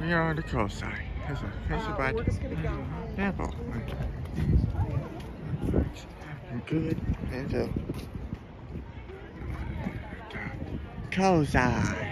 We are on the coastline. side. Here's a, here's a Uh, bad we're just gonna go mm-hmm. I'm Good and uh, coastline.